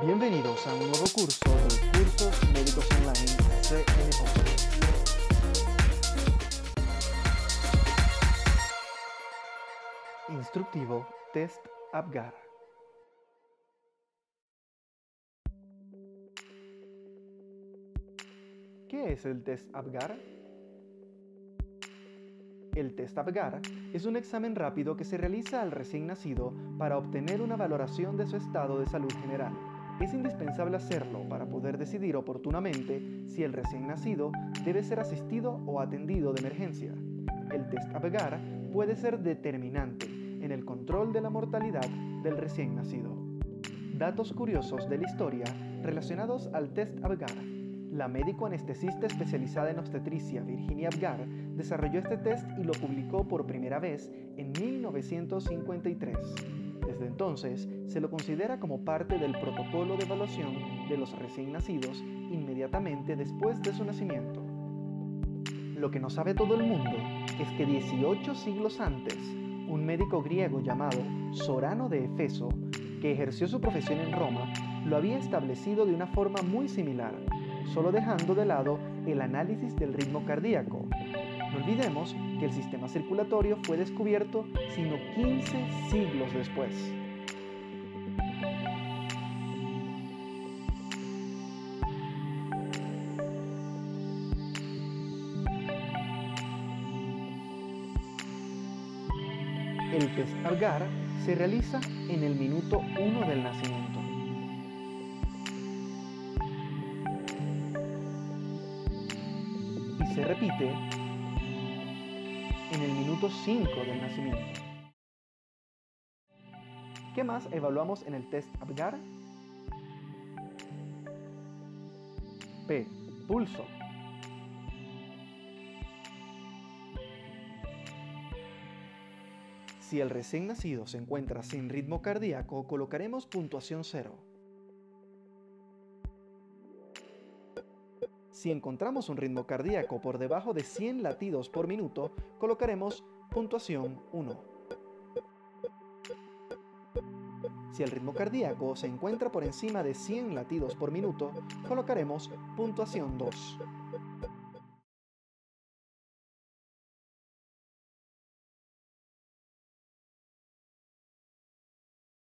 Bienvenidos a un nuevo curso de Cursos Médicos Online CNO. Instructivo Test APGAR. ¿Qué es el test APGAR? El test APGAR es un examen rápido que se realiza al recién nacido para obtener una valoración de su estado de salud general. Es indispensable hacerlo para poder decidir oportunamente si el recién nacido debe ser asistido o atendido de emergencia. El test APGAR puede ser determinante en el control de la mortalidad del recién nacido. Datos curiosos de la historia relacionados al test APGAR. La médico anestesista especializada en obstetricia Virginia Apgar desarrolló este test y lo publicó por primera vez en 1953. Desde entonces, se lo considera como parte del protocolo de evaluación de los recién nacidos inmediatamente después de su nacimiento. Lo que no sabe todo el mundo es que 18 siglos antes, un médico griego llamado Sorano de Efeso, que ejerció su profesión en Roma, lo había establecido de una forma muy similar, solo dejando de lado el análisis del ritmo cardíaco. No olvidemos que el sistema circulatorio fue descubierto sino 15 siglos después. El test Algar se realiza en el minuto 1 del nacimiento. Y se repite en el minuto 5 del nacimiento. ¿Qué más evaluamos en el test Apgar? P. Pulso. Si el recién nacido se encuentra sin ritmo cardíaco, colocaremos puntuación 0. Si encontramos un ritmo cardíaco por debajo de 100 latidos por minuto, colocaremos puntuación 1. Si el ritmo cardíaco se encuentra por encima de 100 latidos por minuto, colocaremos puntuación 2.